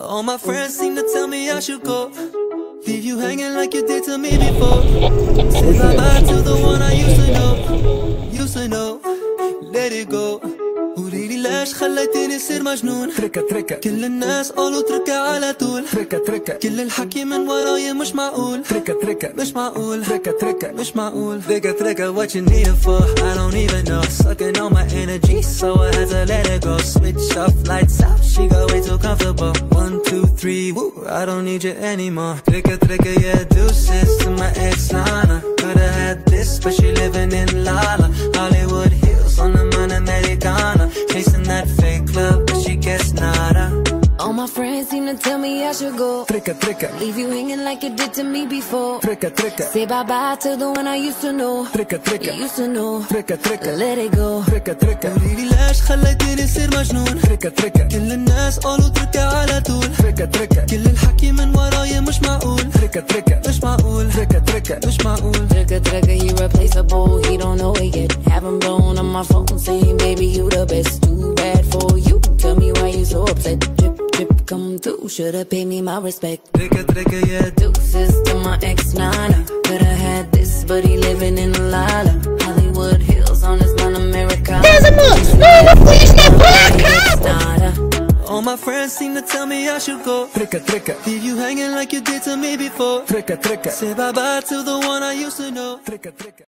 All my friends seem to tell me I should go. Leave you hanging like you did to me before. Say bye bye to the one I used to know. Used to know. Let it go. قوليلي ليش خليتيني اصير مجنون تركة تركة كل الناس قالوا اتركها على طول تركة تركة كل الحكي من وراي مش معقول تركة تركة مش معقول تركة تركة مش معقول Trigger, trigger, what you need it for? I don't even know Sucking on my energy, so I had to let it go Switch off, lights out, she got way too comfortable three, woo, I don't need you anymore. Trigger, trigger, yeah, deuces to my ex, Lana Could've had this, but she living in Lala my friends seem to tell me I should go. تركة تركة Leave you hanging like you did to me before. تركة تركة Say bye bye to the one I used to know. تركة You تركة used to know. تركة تركة Let it go. تركة تركة قوليلي ليش خليتيني اصير مجنون تركة تركة كل الناس قالوا اتركها على طول تركة تركة كل الحكي من وراي مش معقول تركة تركة مش معقول تركة تركة مش معقول Trigger, trigger, you replaceable. He don't know it yet. Haven't blown on my phone saying, baby, you the best. Too bad for you. Tell me why you so upset. Drip, trip come through, should've paid me my respect. Trigger, trigger, yeah. Deuces to my ex nana. Could've had this, but he living in Lala. Hollywood Hills on his non America. There's a book! No, no, please, no, black All my friends seem to tell me I should go. Tricka, tricka. Leave you hanging like you did to me before. Tricka, tricka. Say bye bye to the one I used to know. Tricka, tricka.